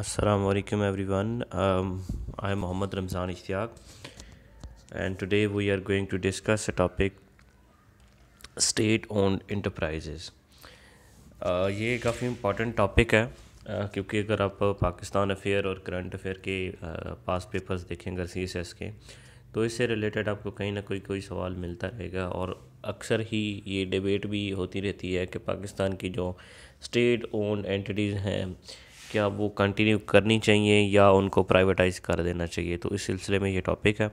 Assalamu alaikum everyone. Um, I am Muhammad Ramzan Ishtiaq and today we are going to discuss a topic state owned enterprises. Uh, ये काफ़ी important topic है uh, क्योंकि अगर आप Pakistan affair और current affair के पास uh, papers देखें अगर सी के तो इससे रिलेटेड आपको कहीं ना कोई कोई सवाल मिलता रहेगा और अक्सर ही ये डिबेट भी होती रहती है कि पाकिस्तान की जो स्टेट ओन एंटिटीज़ हैं क्या वो कंटिन्यू करनी चाहिए या उनको प्राइवेटाइज़ कर देना चाहिए? तो इस सिलसिले में ये टॉपिक है।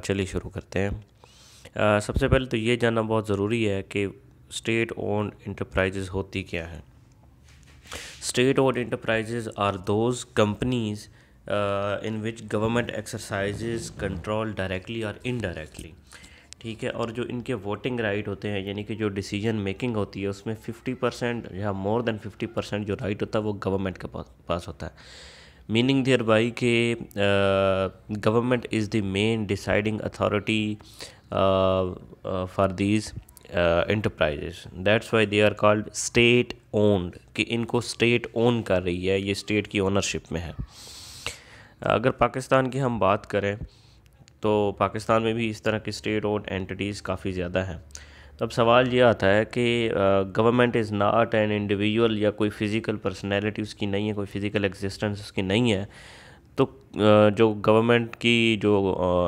चलिए शुरू करते हैं। सबसे पहले तो ये जानना बहुत ज़रूरी है कि स्टेट ओन इंटरप्राइजेज़ होती क्या है? State own enterprises are those companies in which government exercises control directly और इनडायरेक्टली ठीक है, और जो इनके वोटिंग राइट होते हैं, यानी कि जो डिसीज़न मेकिंग होती है, उसमें फिफ्टी परसेंट या मोर देन फिफ्टी परसेंट जो राइट होता है, वो गवर्नमेंट के पास होता है। मीनिंग देयर बाई के government is the main deciding authority for these enterprises that's why they are called state owned कि इनको स्टेट ओन कर रही है, ये स्टेट की ओनरशिप में है। अगर पाकिस्तान की हम बात करें तो पाकिस्तान में भी इस तरह की स्टेट ओन एंटिटीज़ काफ़ी ज़्यादा हैं। तो अब सवाल ये आता है कि government is not an individual या कोई फ़िज़िकल पर्सनैलिटी उसकी नहीं है, कोई फ़िज़िकल एग्जिस्टेंस उसकी नहीं है तो जो गवर्नमेंट की जो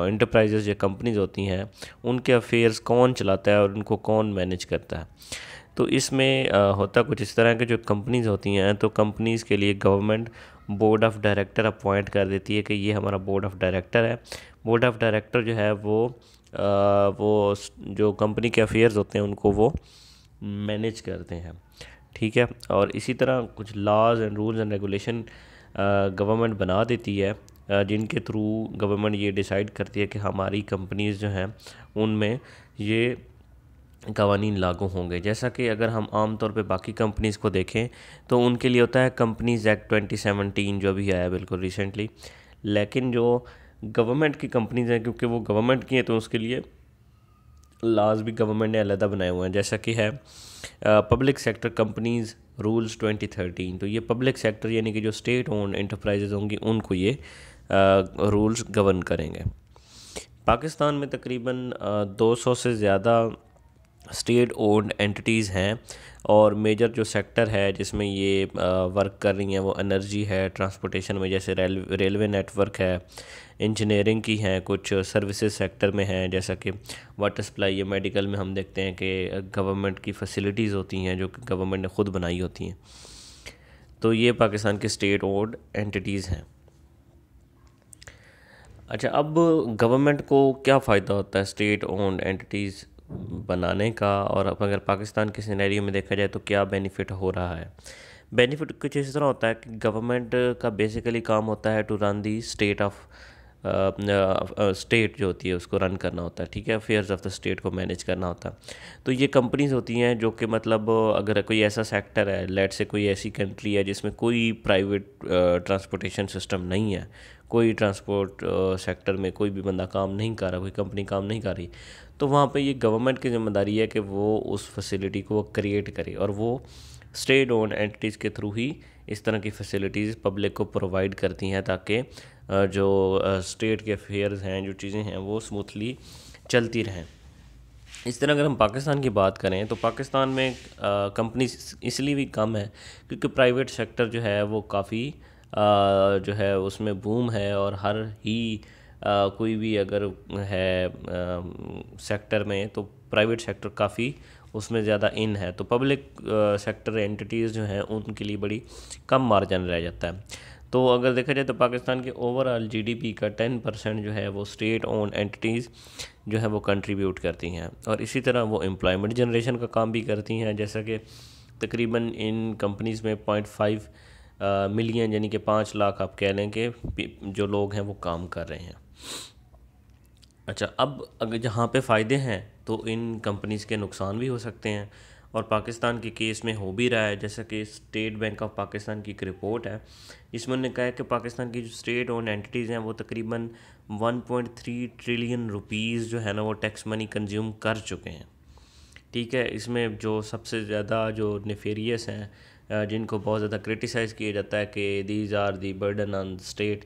इंटरप्राइजेज या कंपनीज़ होती हैं, उनके अफेयर्स कौन चलाता है और उनको कौन मैनेज करता है? तो इसमें होता कुछ इस तरह के जो कंपनीज़ होती हैं तो कंपनीज़ के लिए government board of director appoint कर देती है कि ये हमारा बोर्ड ऑफ़ डायरेक्टर है। बोर्ड ऑफ़ डायरेक्टर जो है वो आ, वो जो कंपनी के अफेयर्स होते हैं उनको वो मैनेज करते हैं। ठीक है? और इसी तरह कुछ laws and rules and regulation government बना देती है जिनके थ्रू गवर्नमेंट ये डिसाइड करती है कि हमारी कंपनीज़ जो हैं उनमें ये कवानीन लागू होंगे। जैसा कि अगर हम आम तौर पे बाकी कंपनीज़ को देखें तो उनके लिए होता है कंपनीज़ एक्ट 2017 जो भी आया बिल्कुल रिसेंटली लेकिन जो गवर्नमेंट की कंपनीज़ हैं, क्योंकि वो गवर्नमेंट की हैं तो उसके लिए लाज भी गवर्नमेंट ने अलहदा बनाए हुए हैं। जैसा कि है पब्लिक सेक्टर कंपनीज़ रूल्स 2013 तो ये पब्लिक सेक्टर यानी कि जो स्टेट ओन इंटरप्राइजेज होंगी, उनको ये रूल्स गवर्न करेंगे। पाकिस्तान में तकरीबन दो सौ से ज़्यादा स्टेट ओन्ड एंटिटीज़ हैं और मेजर जो सेक्टर है जिसमें ये वर्क कर रही हैं वो एनर्जी है ट्रांसपोर्टेशन में जैसे रेल रेलवे नेटवर्क है इंजीनियरिंग की हैं, कुछ सर्विसेज़ सेक्टर में हैं, जैसा कि वाटर सप्लाई या मेडिकल में हम देखते हैं कि गवर्नमेंट की फैसिलिटीज़ होती हैं जो कि गवर्नमेंट ने ख़ुद बनाई होती हैं। तो ये पाकिस्तान के स्टेट ओन्ड एंटिटीज़ हैं। अच्छा अब गवर्नमेंट को क्या फ़ायदा होता है स्टेट ओन्ड एंटिटीज़ बनाने का और अगर पाकिस्तान के सिनेरियो में देखा जाए तो क्या बेनिफिट हो रहा है? बेनिफिट कुछ इस तरह होता है कि गवर्नमेंट का बेसिकली काम होता है to run the state of state जो होती है उसको रन करना होता है, ठीक है? अफेयर्स ऑफ़ द स्टेट को मैनेज करना होता है। तो ये कंपनीज़ होती हैं जो कि मतलब अगर कोई ऐसा सेक्टर है लेट से कोई ऐसी कंट्री है जिसमें कोई प्राइवेट ट्रांसपोर्टेशन सिस्टम नहीं है, कोई ट्रांसपोर्ट सेक्टर में कोई भी बंदा काम नहीं कर रहा, कोई कंपनी काम नहीं कर रही तो वहाँ पे ये गवर्नमेंट की ज़िम्मेदारी है कि वो उस फैसिलिटी को क्रिएट करे और वो स्टेट ओन एंटिटीज़ के थ्रू ही इस तरह की फैसिलिटीज़ पब्लिक को प्रोवाइड करती हैं ताकि जो स्टेट के अफेयर्स हैं, जो चीज़ें हैं, वो स्मूथली चलती रहें। इस तरह अगर हम पाकिस्तान की बात करें तो पाकिस्तान में कंपनी इसलिए भी कम है क्योंकि प्राइवेट सेक्टर जो है वो काफ़ी जो है उसमें बूम है और हर ही कोई भी अगर है सेक्टर में तो प्राइवेट सेक्टर काफ़ी उसमें ज़्यादा इन है। तो पब्लिक सेक्टर एंटिटीज़ जो हैं, उनके लिए बड़ी कम मार्जिन रह जाता है। तो अगर देखा जाए तो पाकिस्तान के ओवरऑल जीडीपी का टेन परसेंट जो है, वो स्टेट ओन एंटिटीज़ जो है, वो कंट्रीब्यूट करती हैं। और इसी तरह वो एम्प्लॉयमेंट जनरेशन का काम भी करती हैं। जैसा कि तकरीबन इन कंपनीज़ में पॉइंट फाइव मिलियन, यानी कि पाँच लाख आप कह लें कि जो लोग हैं वो काम कर रहे हैं। अच्छा अब अगर जहाँ पे फ़ायदे हैं तो इन कंपनीज़ के नुकसान भी हो सकते हैं और पाकिस्तान के केस में हो भी रहा है। जैसा कि स्टेट बैंक ऑफ़ पाकिस्तान की एक रिपोर्ट है इसमें उन्होंने कहा है कि पाकिस्तान की जो स्टेट ओन एंटिटीज़ हैं, वो तकरीबन 1.3 ट्रिलियन रुपीज़ जो है ना, वो टैक्स मनी कंज्यूम कर चुके हैं। ठीक है, इसमें जो सबसे ज़्यादा जो नेफेरियस हैं जिनको बहुत ज़्यादा क्रिटिसाइज़ किया जाता है कि these are the burden on state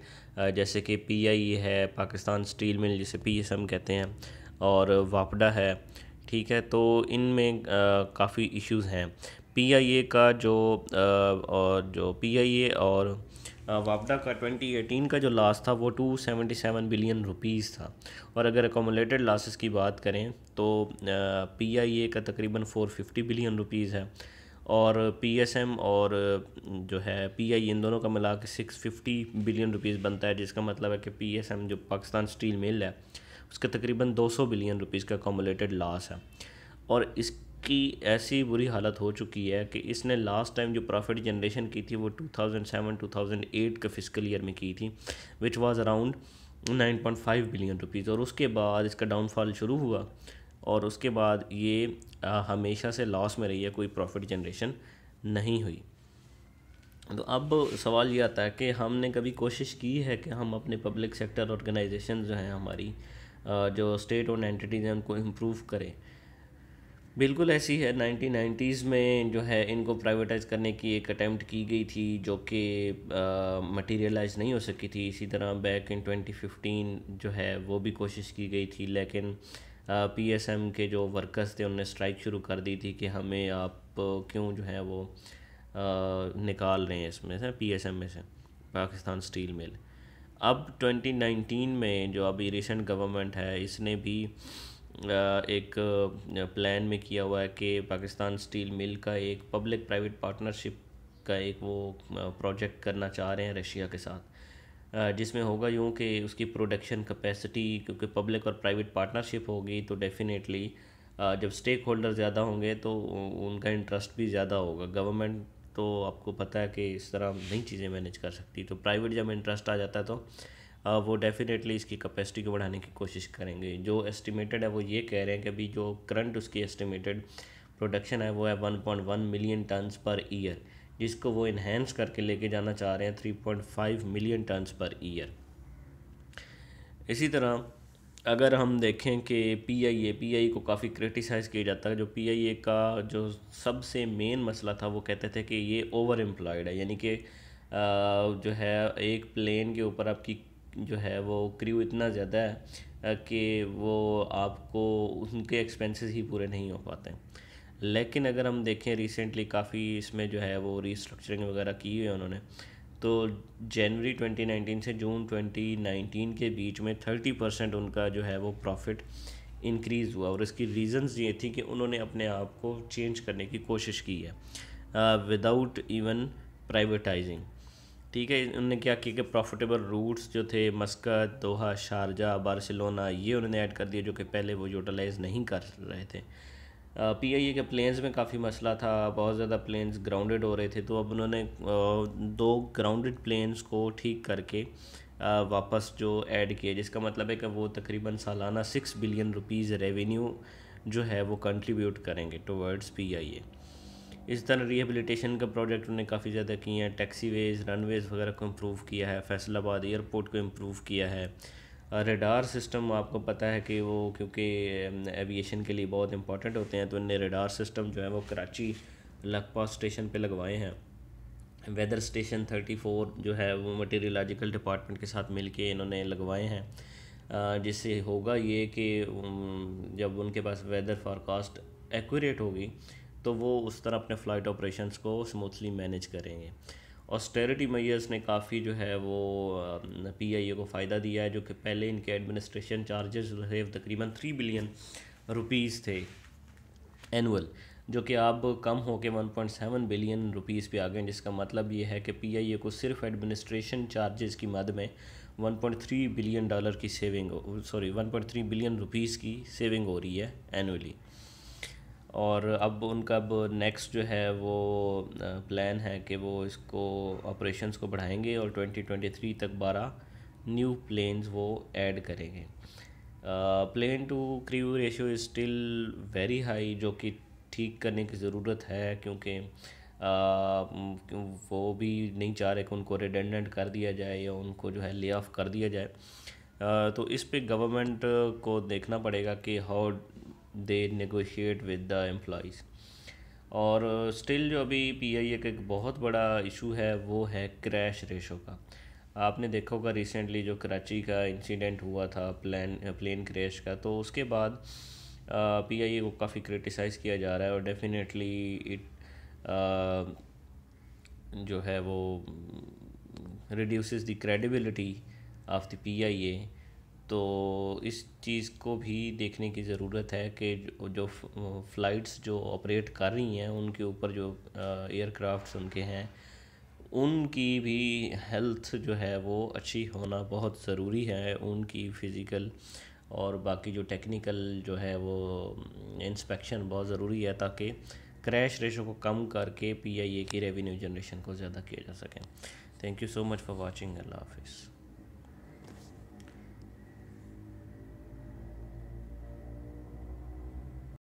जैसे कि पीआई है पाकिस्तान स्टील मिल जिसे पीएसएम कहते हैं और वापडा है ठीक है? तो इनमें काफ़ी इश्यूज़ हैं। पीआईए का जो आ, और जो पीआईए और वापडा का 2018 का जो लॉस था वो 277 बिलियन रुपीस था। और अगर अकोमोलेटेड लॉसेस की बात करें तो पीआईए का तकरीबन 450 बिलियन रुपीस है। और पीएसएम और जो है पीआई इन दोनों का मिला के 650 बिलियन रुपीस बनता है, जिसका मतलब है कि पीएसएम जो पाकिस्तान स्टील मिल है, उसका तकरीबन 200 बिलियन रुपीस का अकोमोलेटेड लॉस है। और इसकी ऐसी बुरी हालत हो चुकी है कि इसने लास्ट टाइम जो प्रॉफिट जनरेशन की थी वो 2007 2008 के फ़िज़िकल ईयर में की थी which was around 9.5 billion rupees और उसके बाद इसका डाउनफॉल शुरू हुआ। और उसके बाद ये हमेशा से लॉस में रही है, कोई प्रॉफिट जनरेशन नहीं हुई। तो अब सवाल ये आता है कि हमने कभी कोशिश की है कि हम अपने पब्लिक सेक्टर ऑर्गेनाइजेशन जो हैं, हमारी जो स्टेट ओन एंटिटीज़ हैं, उनको इम्प्रूव करें? बिल्कुल ऐसी है। नाइनटीन नाइन्टीज़ में जो है, इनको प्राइवेटाइज करने की एक अटैम्प्ट की गई थी, जो कि मटीरियलाइज नहीं हो सकी थी। इसी तरह बैक इन 2015 जो है, वो भी कोशिश की गई थी, लेकिन पीएसएम के जो वर्कर्स थे, उनने स्ट्राइक शुरू कर दी थी कि हमें आप क्यों जो है वो निकाल रहे हैं इसमें से पीएसएम में से, पाकिस्तान स्टील मिल अब 2019 में जो अभी रिसेंट गवर्नमेंट है, इसने भी एक प्लान में किया हुआ है कि पाकिस्तान स्टील मिल का एक पब्लिक प्राइवेट पार्टनरशिप का एक वो प्रोजेक्ट करना चाह रहे हैं रशिया के साथ. जिसमें होगा यूँ कि उसकी प्रोडक्शन कैपेसिटी क्योंकि पब्लिक और प्राइवेट पार्टनरशिप होगी तो डेफिनेटली जब स्टेक होल्डर ज़्यादा होंगे तो उनका इंटरेस्ट भी ज़्यादा होगा। गवर्नमेंट तो आपको पता है कि इस तरह नई चीज़ें मैनेज कर सकती तो प्राइवेट जब इंटरेस्ट आ जाता है तो वो डेफिनेटली इसकी कैपेसिटी को बढ़ाने की कोशिश करेंगे। जो एस्टिमेटेड है, वो ये कह रहे हैं कि अभी जो करंट उसकी एस्टिमेटेड प्रोडक्शन है, वो है one point one million tons per year जिसको वो इन्हेंस करके लेके जाना चाह रहे हैं three point five million tons per year इसी तरह, अगर हम देखें कि P I A P I को काफ़ी क्रिटिसाइज़ किया जाता है, जो पी आई ए का जो सबसे मेन मसला था, वो कहते थे कि ये ओवर एम्प्लॉयड है, यानी कि जो है, एक प्लेन के ऊपर आपकी जो है, वो क्रू इतना ज़्यादा है कि वो आपको, उनके एक्सपेंसेस ही पूरे नहीं हो पाते। लेकिन अगर हम देखें रिसेंटली काफ़ी इसमें जो है वो रिस्ट्रक्चरिंग वगैरह की हुई है उन्होंने। तो जनवरी 2019 से जून 2019 के बीच में 30 परसेंट उनका जो है वो प्रॉफिट इंक्रीज़ हुआ और इसकी रीज़न्स ये थी कि उन्होंने अपने आप को चेंज करने की कोशिश की है विदाउट इवन प्राइवेटाइजिंग ठीक है, उन्होंने क्या किया कि प्रॉफिटेबल रूट्स जो थे, मस्कत, दोहा, शारजा, बार्सिलोना, ये उन्होंने ऐड कर दिया जो कि पहले वो यूटिलाइज़ नहीं कर रहे थे। पी आई ए के प्लेन्स में काफ़ी मसला था, बहुत ज़्यादा प्लेन्स ग्राउंडेड हो रहे थे तो अब उन्होंने दो ग्राउंडेड प्लेन्स को ठीक करके वापस जो ऐड किए जिसका मतलब है कि वो तकरीबन सालाना सिक्स बिलियन रुपीज़ रेवेन्यू जो है वो कंट्रीब्यूट करेंगे टुवर्ड्स पी आई ए इस तरह रिहेबिलिटेशन का प्रोजेक्ट उन्होंने काफ़ी ज़्यादा किए हैं टैक्सी वेज़ रनवेज़ वगैरह को इम्प्रूव किया है, फैसलाबाद एयरपोर्ट को इम्प्रूव किया है रेडार सिस्टम आपको पता है कि वो, क्योंकि एविएशन के लिए बहुत इंपॉर्टेंट होते हैं तो इनने रेडार सिस्टम जो है वो कराची लखपा स्टेशन पे लगवाए हैं। वेदर स्टेशन थर्टी फोर जो है वो मटीरियलाजिकल डिपार्टमेंट के साथ मिल के इन्होंने लगवाए हैं। जिससे होगा ये कि जब उनके पास वेदर फॉरकास्ट एक्यूरेट होगी तो वो उस तरह अपने फ़्लाइट ऑपरेशंस को स्मूथली मैनेज करेंगे। ऑस्टेरिटी मैयर्स ने काफ़ी जो है वो पी आई ए को फ़ायदा दिया है, जो कि पहले इनके एडमिनिस्ट्रेशन चार्जेस थे तकरीबन थ्री बिलियन रुपीज़ थे एनुअल जो कि अब कम हो के one point seven billion rupees पे आ गए जिसका मतलब ये है कि पी आई ए को सिर्फ़ एडमिनिस्ट्रेशन चार्जेस की मद में one point three billion dollar की saving sorry one point three billion rupees की सेविंग हो रही है एनुअली और अब उनका अब नेक्स्ट जो है वो प्लान है कि वो इसको ऑपरेशंस को बढ़ाएँगे और 2023 तक 12 न्यू प्लेन्स वो ऐड करेंगे। Plane to crew ratio is still very high जो कि ठीक करने की ज़रूरत है, क्योंकि वो भी नहीं चाह रहे कि उनको रिडेंडेंट कर दिया जाए या उनको जो है ले ऑफ़ कर दिया जाए। तो इस पे गवर्नमेंट को देखना पड़ेगा कि how they negotiate with the employees और स्टिल जो अभी पी आई ए का एक बहुत बड़ा इशू है, वो है क्रैश रेशो का। आपने देखा होगा रिसेंटली जो कराची का इंसिडेंट हुआ था प्लान प्लेन क्रैश का तो उसके बाद पी आई ए को काफ़ी क्रिटिसाइज़ किया जा रहा है और डेफिनेटली इट जो है वो reduce the credibility of the P I A तो इस चीज़ को भी देखने की ज़रूरत है कि जो फ़्लाइट्स जो ऑपरेट कर रही हैं, उनके ऊपर जो एयरक्राफ्ट्स उनके हैं, उनकी भी हेल्थ जो है वो अच्छी होना बहुत ज़रूरी है, उनकी फ़िज़िकल और बाकी जो टेक्निकल जो है वो इंस्पेक्शन बहुत ज़रूरी है ताकि क्रैश रेशो को कम करके पीआईए की रेवेन्यू जनरेशन को ज़्यादा किया जा सके। Thank you so much for watching. अल्लाह हाफिज़।